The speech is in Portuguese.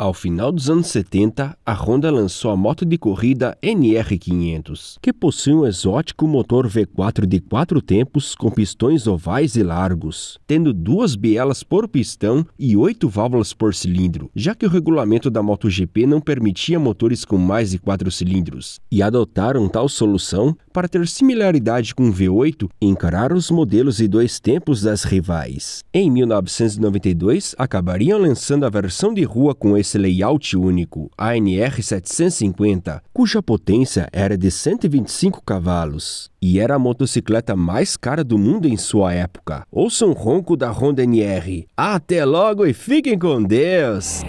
Ao final dos anos 70, a Honda lançou a moto de corrida NR500, que possui um exótico motor V4 de quatro tempos com pistões ovais e largos, tendo duas bielas por pistão e oito válvulas por cilindro, já que o regulamento da MotoGP não permitia motores com mais de quatro cilindros, e adotaram tal solução para ter similaridade com o V8 e encarar os modelos de dois tempos das rivais. Em 1992, acabariam lançando a versão de rua com esse esse layout único, a NR 750, cuja potência era de 125 cavalos e era a motocicleta mais cara do mundo em sua época. Ouça um ronco da Honda NR. Até logo e fiquem com Deus!